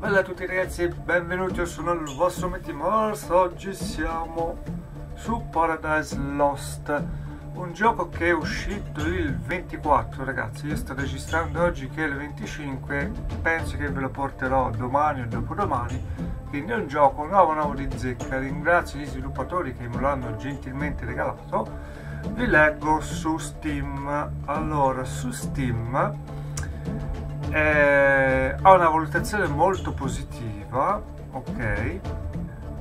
Bella a tutti ragazzi benvenuti, io sono il vostro Metimars, oggi siamo su Paradise Lost un gioco che è uscito il 24 ragazzi, io sto registrando oggi che è il 25 penso che ve lo porterò domani o dopodomani. Quindi è un gioco nuovo nuovo di zecca, ringrazio gli sviluppatori che me lo hanno gentilmente regalato. Vi leggo su Steam. Allora su Steam eh, ha una valutazione molto positiva ok.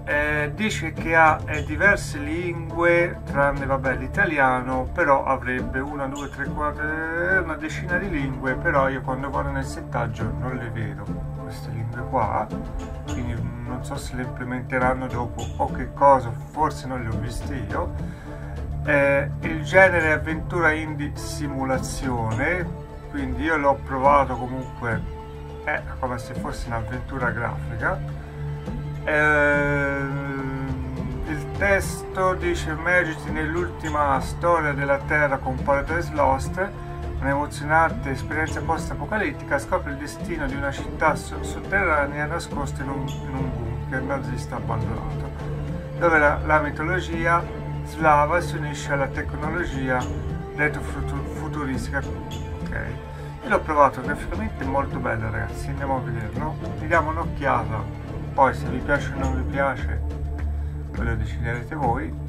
Eh, dice che ha eh, diverse lingue tranne vabbè l'italiano però avrebbe una due tre quattro una decina di lingue però io quando vado nel settaggio non le vedo queste lingue qua. Quindi non so se le implementeranno dopo o che cosa forse non le ho viste io. Eh, il genere avventura indie simulazione quindi io l'ho provato comunque è come se fosse un'avventura grafica. Eh, il testo dice immergiti nell'ultima storia della terra con Paradise Lost un'emozionante esperienza post-apocalittica scopre il destino di una città sotterranea nascosta in un, in un bunker nazista abbandonato dove la, la mitologia slava si unisce alla tecnologia retrofuturistica io l'ho provato graficamente molto bello ragazzi. Andiamo a vederlo. Gli diamo un'occhiata. Poi se vi piace o non vi piace ve lo deciderete voi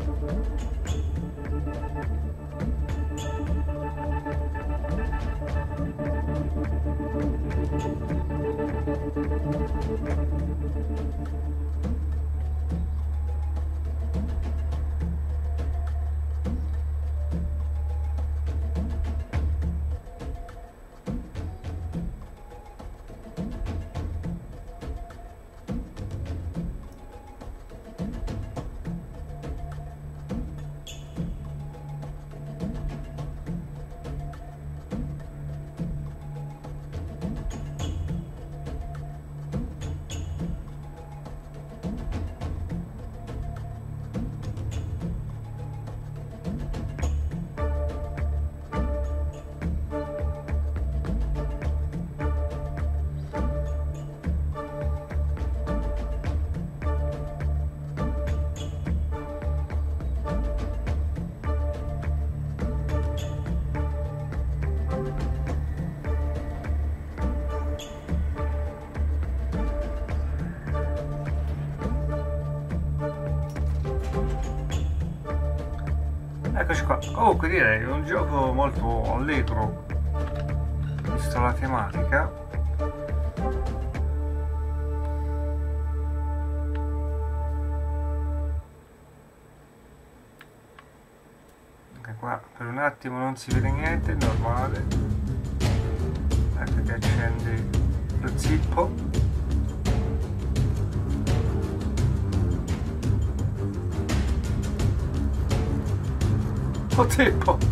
Comunque direi un gioco molto allegro, vista la tematica. Anche qua per un attimo non si vede niente, normale. Ecco che accende lo zippo. Troppo tempo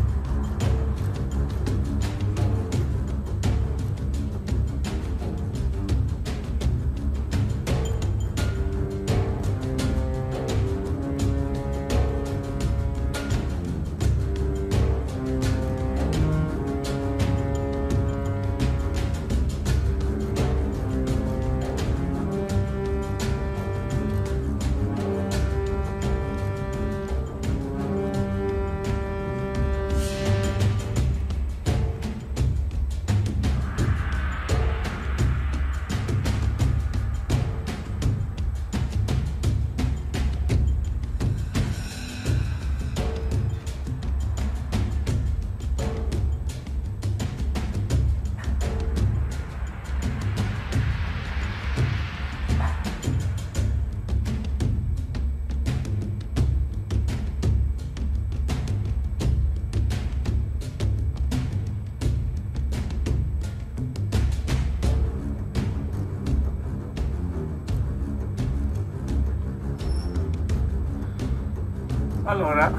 allora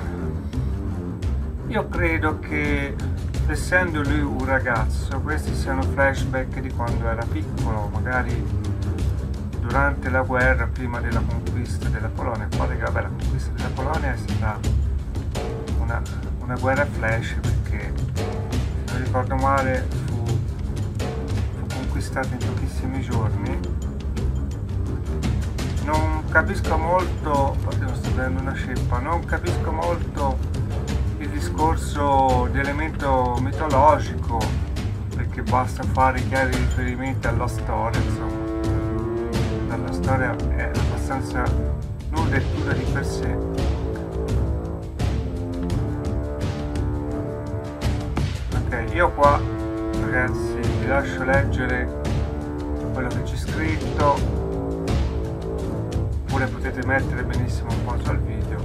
io credo che essendo lui un ragazzo questi siano flashback di quando era piccolo magari durante la guerra prima della conquista della Polonia. Poi vabbè la conquista della Polonia è stata una, una guerra flash perché se non ricordo male fu, fu conquistata in pochissimi giorni non capisco molto, forse non sto prendendo una sceppa, non capisco molto il discorso di elemento mitologico, perché basta fare chiari riferimenti alla storia, insomma. La storia è abbastanza nuda e cruda di per sé. Ok, io qua ragazzi vi lascio leggere quello che c'è scritto potete mettere benissimo un po' al video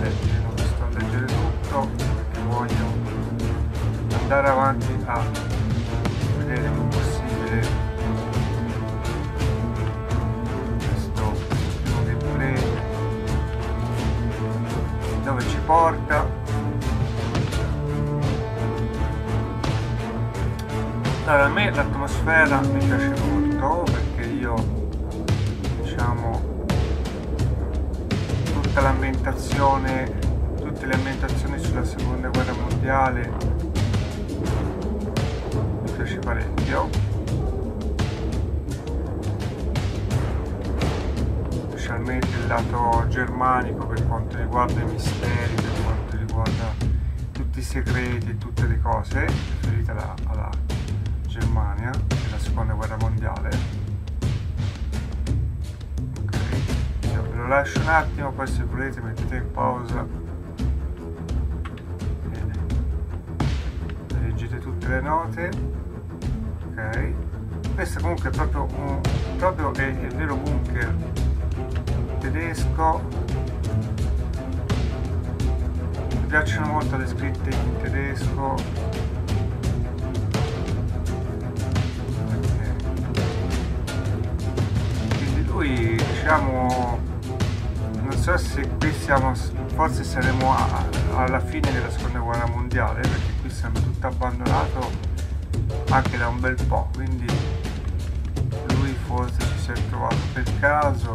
leggere, non sto a leggere tutto perché voglio andare avanti a vedere più possibile questo gameplay dove ci porta. Allora a me l'atmosfera mi piace molto mondiale. Mi piace parecchio. Specialmente il lato germanico per quanto riguarda i misteri, per quanto riguarda tutti i segreti e tutte le cose riferite alla, alla Germania della seconda guerra mondiale. Lo lascio un attimo poi se volete mettete in pausa tutte le note ok? Questo comunque è proprio, un, proprio è il vero bunker tedesco. Mi piacciono molto le scritte in tedesco. Quindi lui diciamo so se qui siamo, forse saremo a, alla fine della seconda guerra mondiale, sembra tutto abbandonato anche da un bel po', quindi lui forse ci si è trovato per caso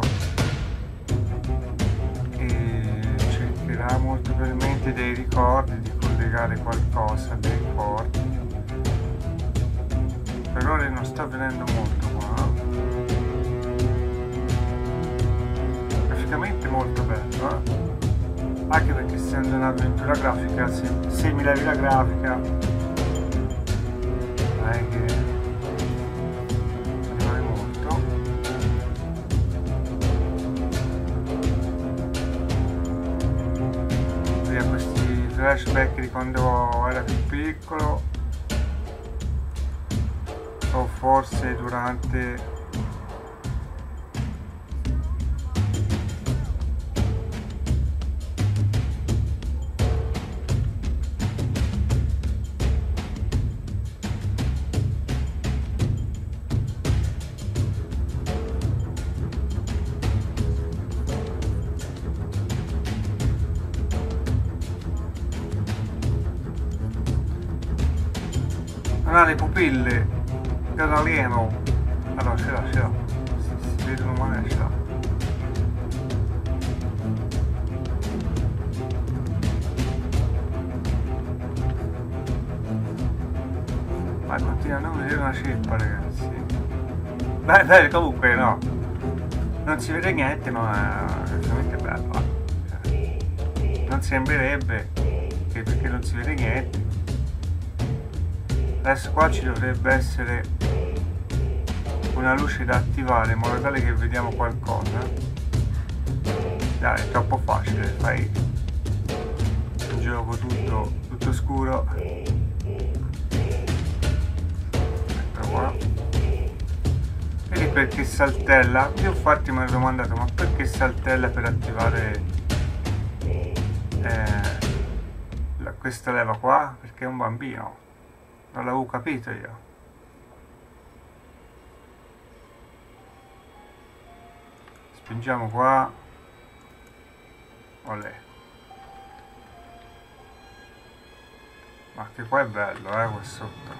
e cercherà molto probabilmente dei ricordi, di collegare qualcosa dei ricordi. Per ora non sta avvenendo molto qua. graficamente molto bello eh? anche perché essendo un'avventura grafica se, se mi levi la grafica. È che rimane molto. Ha questi flashback di quando era più piccolo. O forse durante alieno allora ce l'ha ce si, vedono male ce l'ha ma continua a vedere una ceppa ragazzi. Beh beh comunque no. Non si vede niente ma è veramente bello eh. non sembrerebbe che perché non si vede niente. Adesso qua ci dovrebbe essere una luce da attivare in modo tale che vediamo qualcosa. Dai è troppo facile fai un gioco tutto, tutto scuro. Ecco qua. Vedi perché saltella? Io infatti mi ero domandato ma perché saltella per attivare eh, la, questa leva qua? Perché è un bambino. Non l'avevo capito io spingiamo qua. Olè. Ma che qua è bello eh qua sotto.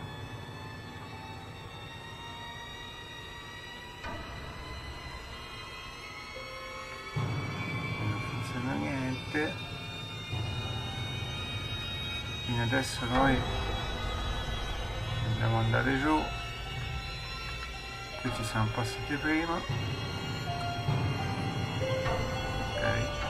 Non funziona niente. Quindi adesso noi dobbiamo andare giù. Qui ci siamo passati prima. Vai,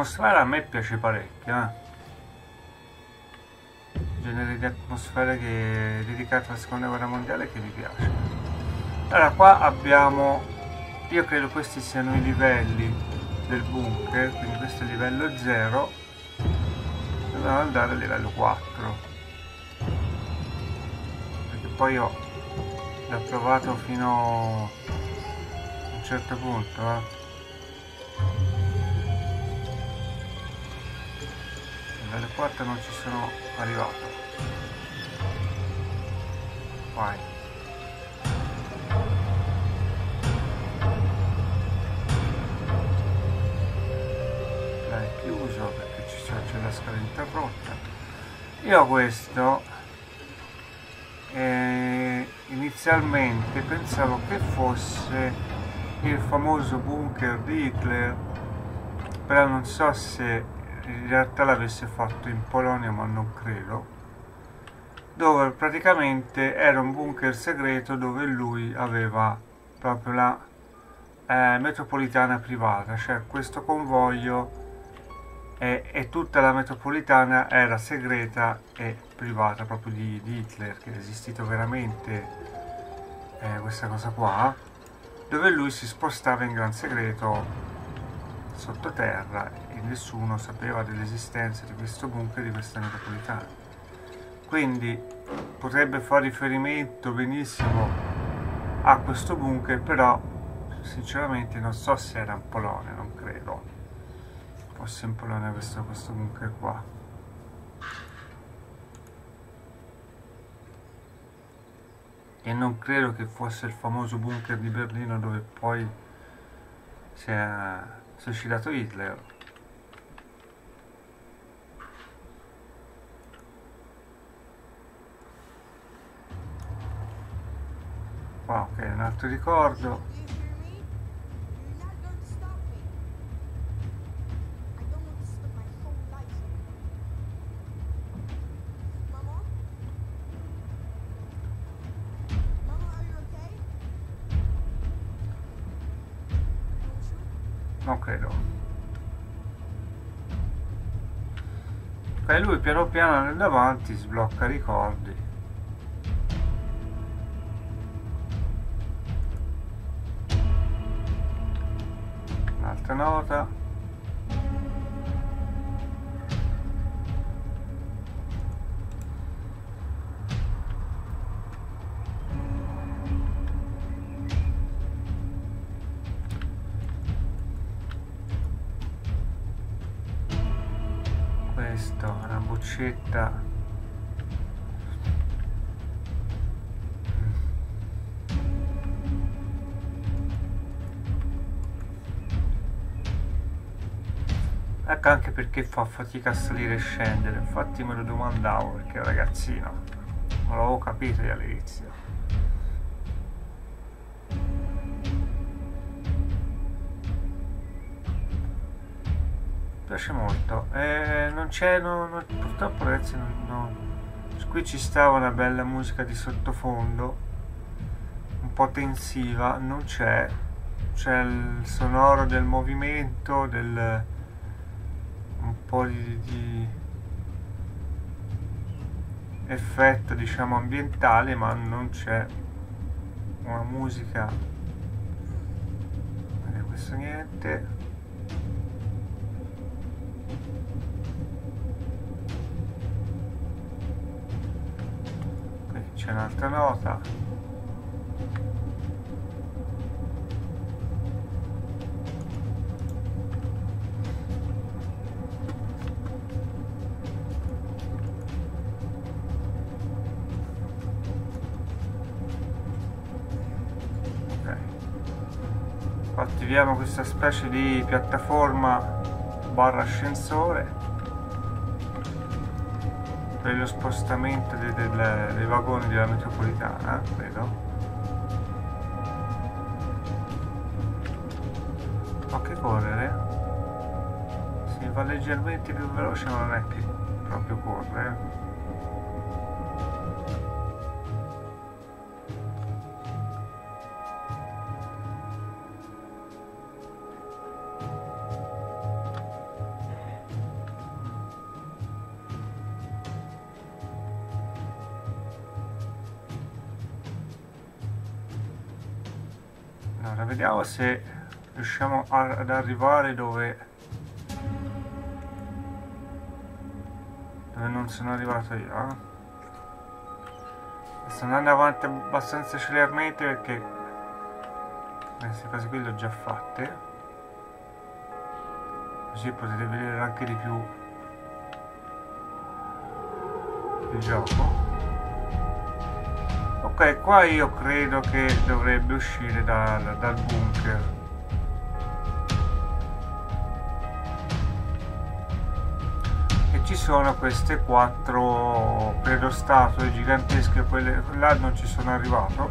L'atmosfera a me piace parecchio, eh. Il genere di atmosfera che è dedicato alla seconda guerra mondiale che mi piace. Allora qua abbiamo, io credo questi siano i livelli del bunker quindi questo è livello 0 dobbiamo andare al livello 4 perché poi ho l'ho provato fino a un certo punto eh. Livello 4 non ci sono arrivato. Vai. Scala interrotta io questo eh, inizialmente pensavo che fosse il famoso bunker di Hitler però non so se in realtà l'avesse fatto in Polonia ma non credo dove praticamente era un bunker segreto dove lui aveva proprio la eh, metropolitana privata cioè questo convoglio e, e, tutta la metropolitana era segreta e privata proprio di, di Hitler che è esistito veramente eh, questa cosa qua dove lui si spostava in gran segreto sottoterra e nessuno sapeva dell'esistenza di questo bunker di questa metropolitana. Quindi potrebbe fare riferimento benissimo a questo bunker però sinceramente non so se era in Polonia non credo. Forse in Polonia questo, questo bunker qua. E non credo che fosse il famoso bunker di Berlino dove poi si è suicidato Hitler. Qua ok un altro ricordo piano piano nel davanti sblocca ricordi. Un'altra nota boccetta ecco anche perché fa fatica a salire e scendere. Infatti me lo domandavo perché ragazzino. Non l'avevo capito all'inizio piace molto. Eh, non c'è no, no, purtroppo ragazzi non, no. qui ci stava una bella musica di sottofondo un po' tensiva non c'è. C'è il sonoro del movimento del un po' di, di effetto diciamo ambientale ma non c'è una musica. Questo niente c'è un'altra nota. Attiviamo questa specie di piattaforma barra ascensore per spostamento dei, dei, dei vagoni della metropolitana credo ma che correre? Si va leggermente più veloce ma non è che proprio corre vediamo se riusciamo ad arrivare dove dove non sono arrivato io eh? sto andando avanti abbastanza celermente perché queste cose qui le ho già fatte così potete vedere anche di più il gioco qua io credo che dovrebbe uscire dal, dal bunker. E ci sono queste quattro credo statue gigantesche quelle là non ci sono arrivato.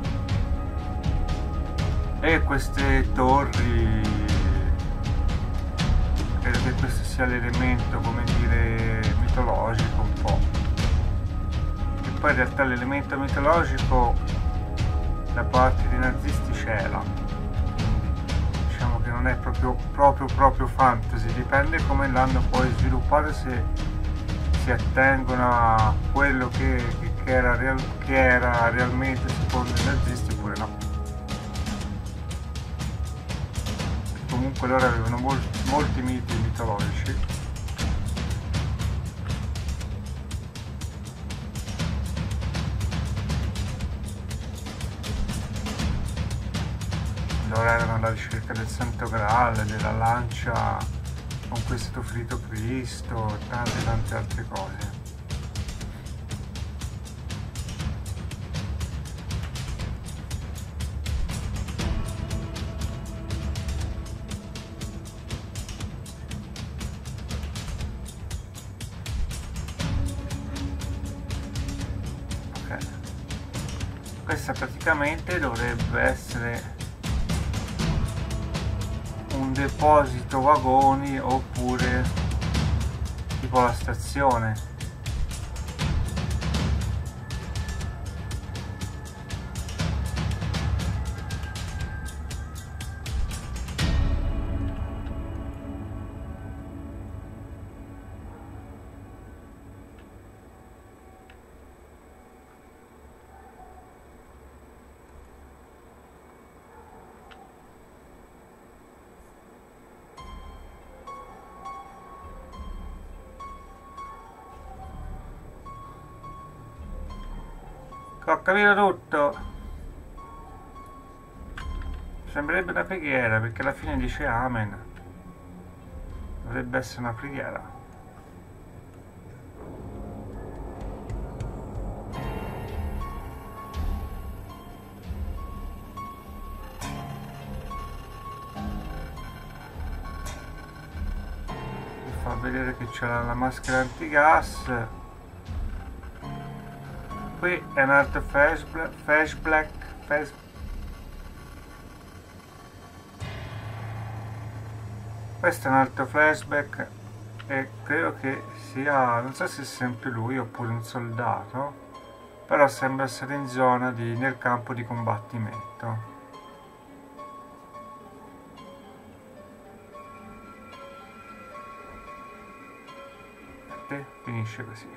E queste torri credo che questo sia l'elemento come dire mitologico un po' poi in realtà l'elemento mitologico da parte dei nazisti c'era. Diciamo che non è proprio proprio proprio fantasy dipende come l'hanno poi sviluppato se si attengono a quello che, che, era, real, che era realmente secondo i nazisti oppure no. Comunque loro avevano molti, molti miti mitologici loro erano alla ricerca del Santo Graal, della lancia con cui è Cristo e tante tante altre cose. questa praticamente dovrebbe essere deposito vagoni oppure tipo la stazione capito tutto. Sembrerebbe una preghiera perché alla fine dice Amen. Dovrebbe essere una preghiera. Fa vedere che c'è la maschera antigas qui è un altro flashback flashback flash questo è un altro flashback e credo che sia non so se è sempre lui oppure un soldato però sembra essere in zona di, nel campo di combattimento. E finisce così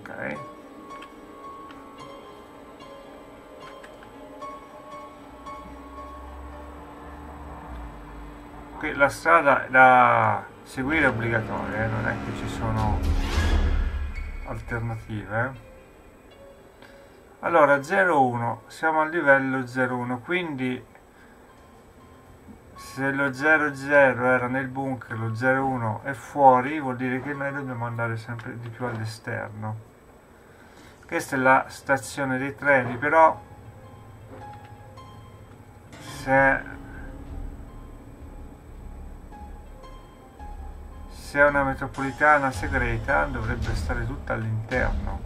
ok. Qui la strada da seguire è obbligatoria eh? non è che ci sono alternative eh. allora 01 siamo al livello 01 quindi se lo 00 era nel bunker lo 01 è fuori vuol dire che noi dobbiamo andare sempre di più all'esterno. Questa è la stazione dei treni però se se è una metropolitana segreta dovrebbe stare tutta all'interno.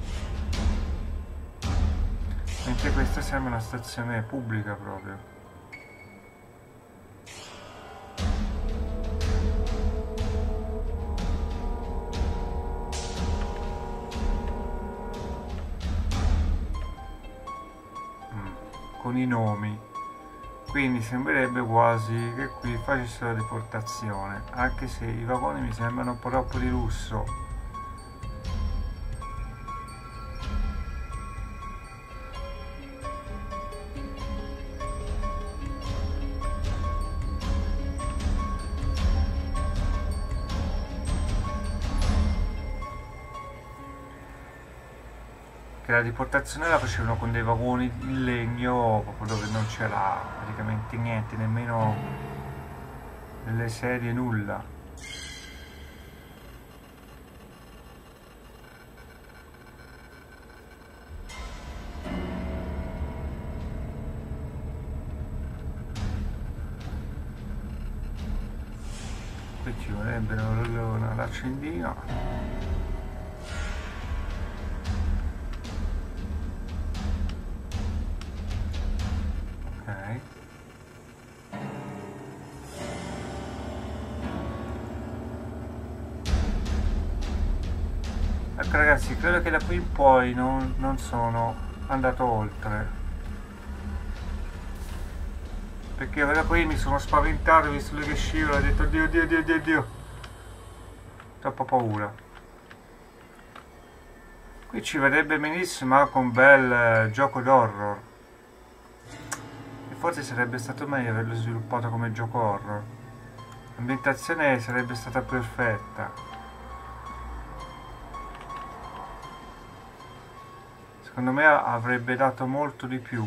Mentre questa sembra una stazione pubblica proprio con i nomi. Quindi sembrerebbe quasi che qui facessero la deportazione anche se i vagoni mi sembrano un po' troppo di lusso che la deportazione la facevano con dei vagoni in legno proprio dove non c'era praticamente niente, nemmeno nelle sedie nulla. Qui ci vorrebbe l'accendino. ragazzi credo che da qui in poi non, non sono andato oltre. Perché da qui mi sono spaventato visto che scivola ho detto dio dio dio dio dio troppa paura. Qui ci vedrebbe benissimo anche un bel eh, gioco d'horror. E forse sarebbe stato meglio averlo sviluppato come gioco horror. L'ambientazione sarebbe stata perfetta secondo me avrebbe dato molto di più.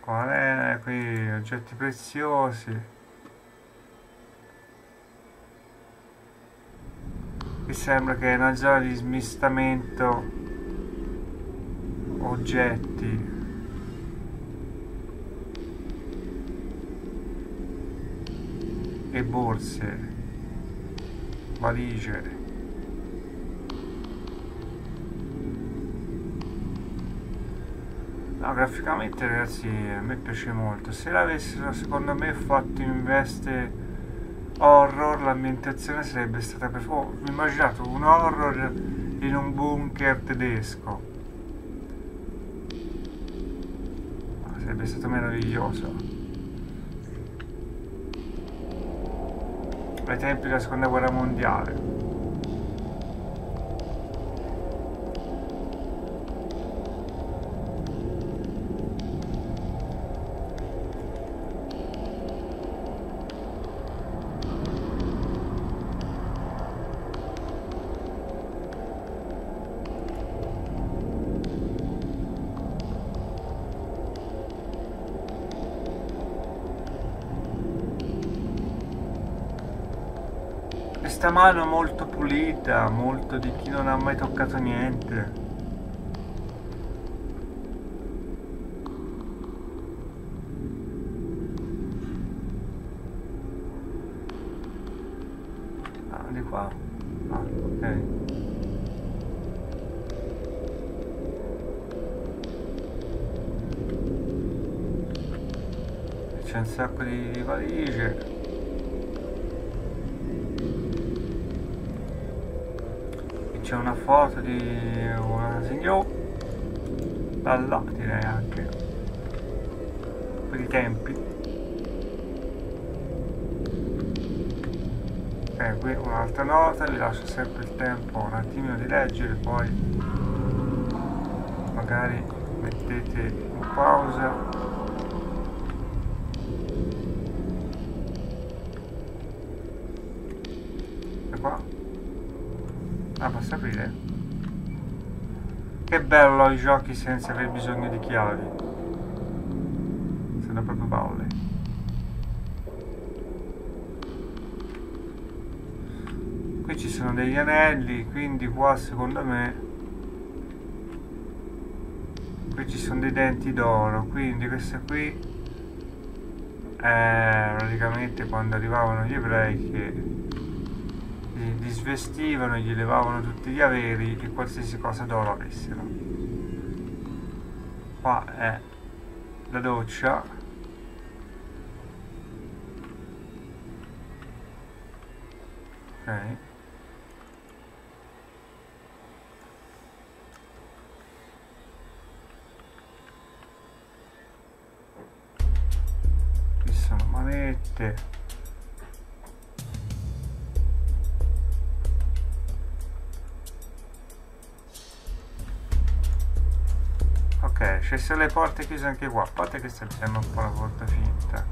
Qual è qui? Oggetti preziosi. Qui sembra che è una zona di smistamento. Oggetti. E borse valigie no graficamente ragazzi a me piace molto. Se l'avessero secondo me fatto in veste horror l'ambientazione sarebbe stata perfetta oh, ho immaginato un horror in un bunker tedesco. Sarebbe stato meraviglioso ai tempi della seconda guerra mondiale mano molto pulita, molto di chi non ha mai toccato niente. Ah, di qua. Ah, ok. C'è un sacco di valigie. C'è una foto di una signora da là direi anche per i tempi. E qui un'altra nota vi lascio sempre il tempo un attimino di leggere poi magari mettete in pausa e qua ah posso aprire che bello i giochi senza aver bisogno di chiavi. Sono proprio balle. Qui ci sono degli anelli quindi qua secondo me qui ci sono dei denti d'oro. Quindi questa qui è praticamente quando arrivavano gli ebrei che li svestivano gli levavano tutti gli averi e qualsiasi cosa d'oro avessero. Qua è la doccia. Ok. Manette ci sono le porte chiuse anche qua a parte che sembra un po' la porta finta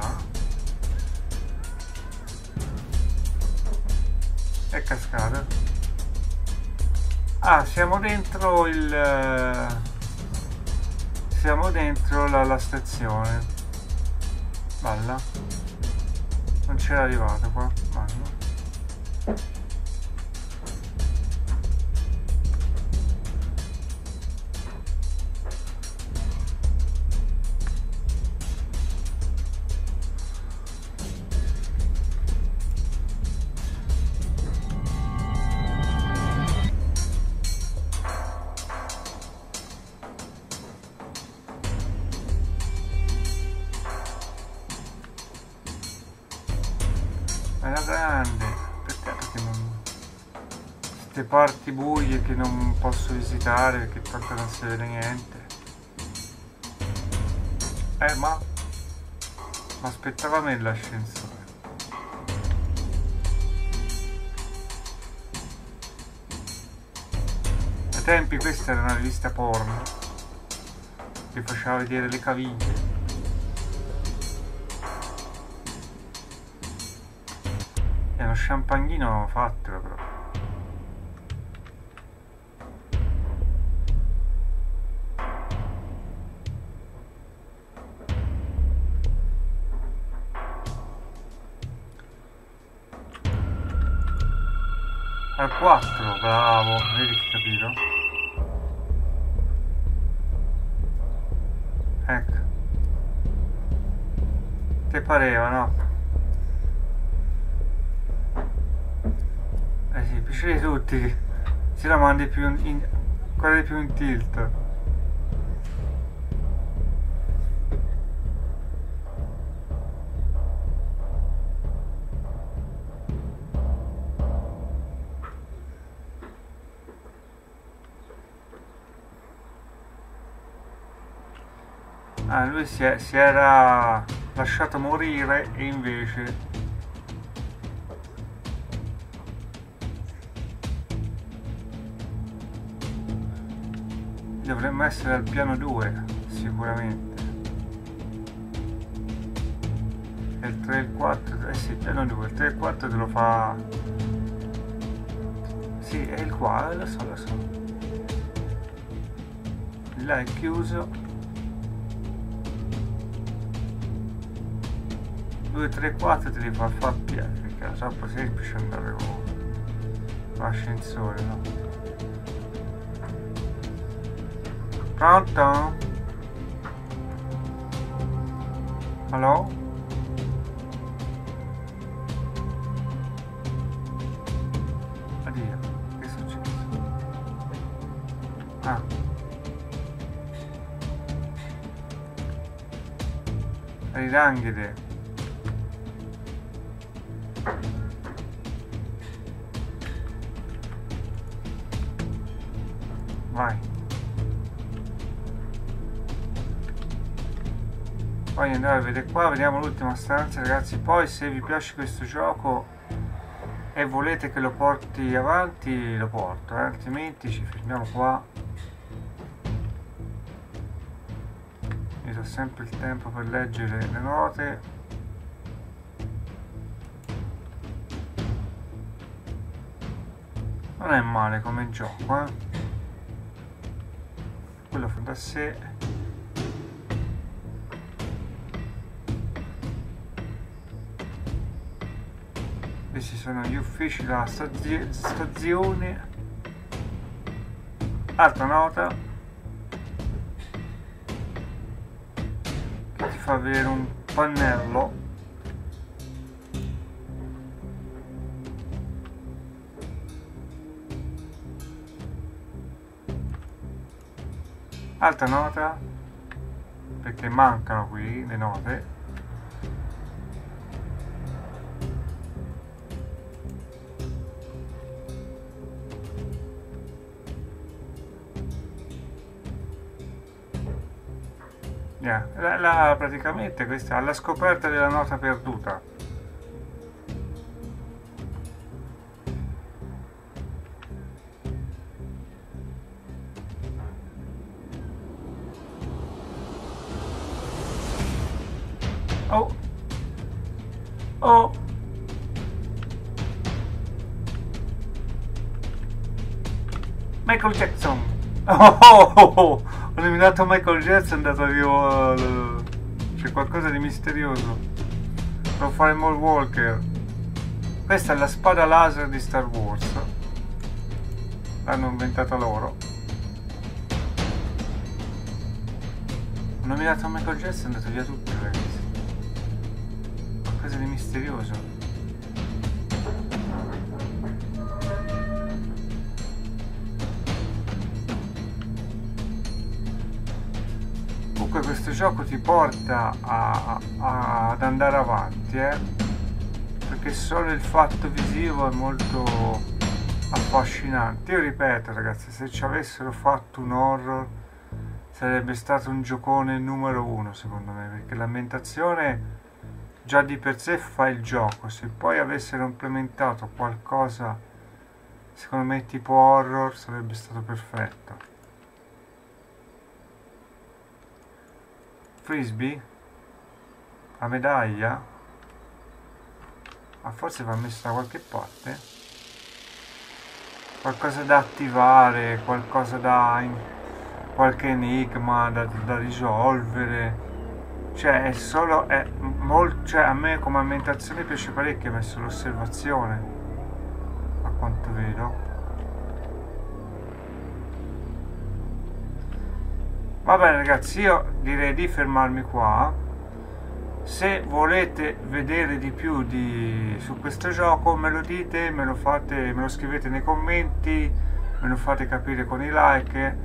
fa? è cascata. Ah siamo dentro il siamo dentro la, la stazione. Balla. Non c'era arrivato qua visitare perché tanto non si vede niente. Eh ma ma aspettava me l'ascensore ai tempi questa era una rivista porno che faceva vedere le caviglie. È uno champagnino fatto però 4, bravo, vedi che capito? Ecco. Che pareva, no? Eh sì, piacere tutti. Se la mandi più in, quella più in tilt. Ah, lui si, è, si era lasciato morire e invece dovremmo essere al piano 2 sicuramente. Il 3 e il 4 eh sì piano 2 il 3 e il 4 te lo fa sì è il qua lo so lo so. Là è chiuso 2, 3, 4 te li fa fare piano perché è troppo semplice andare con l'ascensore no? pronto? Hello? Addio, che è successo? Ah Ariranghide vai poi andare a vedere qua vediamo l'ultima stanza ragazzi poi se vi piace questo gioco e volete che lo porti avanti lo porto eh? altrimenti ci fermiamo qua mi do sempre il tempo per leggere le note non è male come gioco eh? Quello fa da sé. Questi sono gli uffici della stazione. Altra nota. Che ti fa vedere un pannello altra nota perché mancano qui le note Yeah. La, la, praticamente questa alla scoperta della nota perduta. Oh, oh. Ho eliminato Michael Jets è andato via... C'è qualcosa di misterioso. Fare Mall Walker. Questa è la spada laser di Star Wars. L'hanno inventata loro. Ho nominato Michael Jets è andato via tutto, ragazzi. Qualcosa di misterioso. Questo gioco ti porta a, a, ad andare avanti eh? perché solo il fatto visivo è molto affascinante. Io ripeto ragazzi se ci avessero fatto un horror sarebbe stato un giocone numero uno secondo me perché l'ambientazione già di per sé fa il gioco. Se poi avessero implementato qualcosa secondo me tipo horror sarebbe stato perfetto frisbee la medaglia ma forse va messa da qualche parte. Qualcosa da attivare qualcosa da qualche enigma da, da risolvere. Cioè è solo è molto cioè a me come ambientazione piace parecchio messo l'osservazione a quanto vedo va bene ragazzi io direi di fermarmi qua. Se volete vedere di più di, su questo gioco me lo dite me lo fate me lo scrivete nei commenti me lo fate capire con i like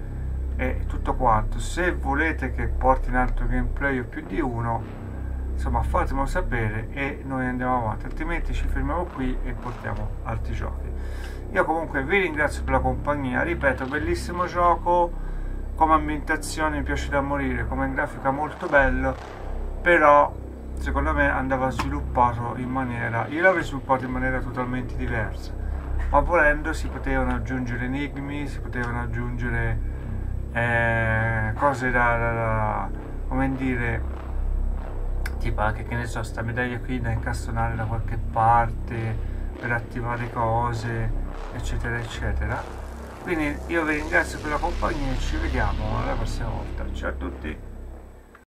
e tutto quanto. Se volete che porti in altro gameplay o più di uno insomma fatemelo sapere e noi andiamo avanti. Altrimenti ci fermiamo qui e portiamo altri giochi. Io comunque vi ringrazio per la compagnia. Ripeto bellissimo gioco come ambientazione mi piace da morire, come grafica molto bello, però secondo me andava sviluppato in maniera, io l'avrei sviluppato in maniera totalmente diversa, ma volendo si potevano aggiungere enigmi, si potevano aggiungere eh, cose da, da, da, come dire, tipo anche che ne so, sta medaglia qui da incastonare da qualche parte per attivare cose, eccetera, eccetera quindi io vi ringrazio per la compagnia e ci vediamo alla prossima volta. Ciao a tutti